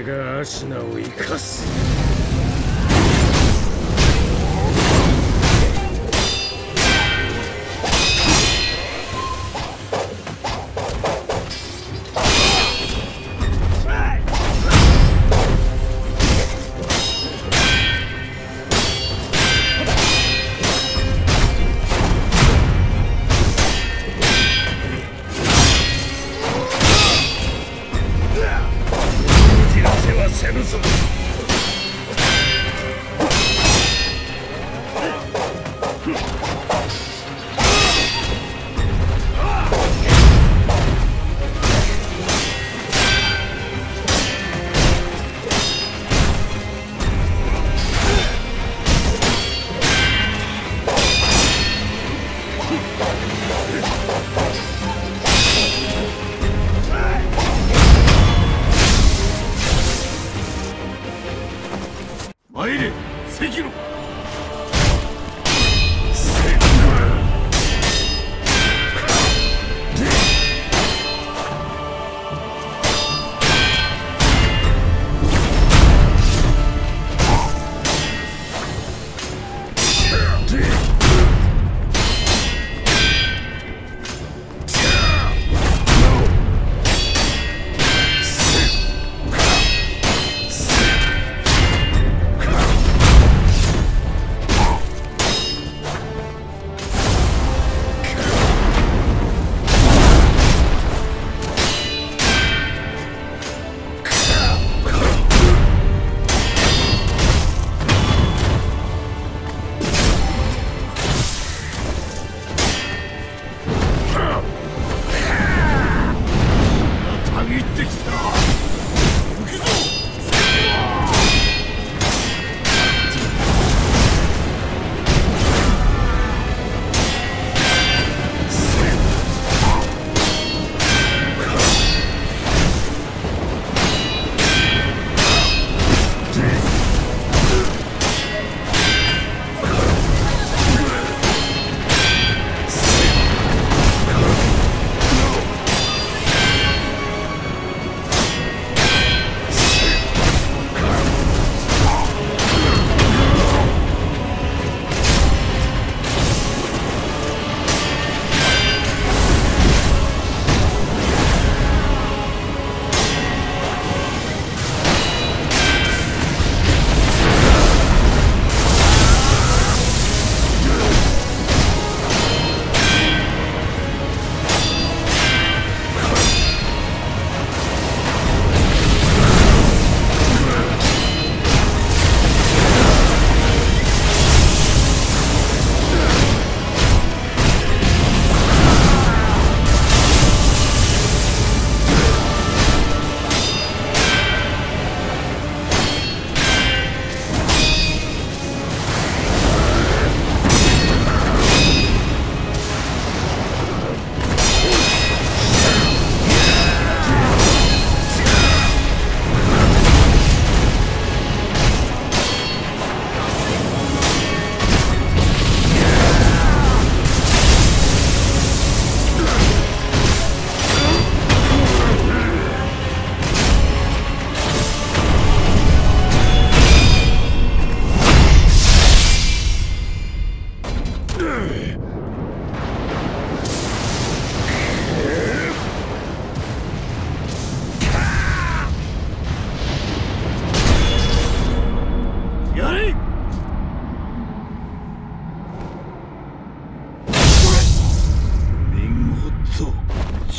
俺がアシナを生かす。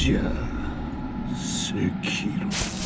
じゃあ赤色さらば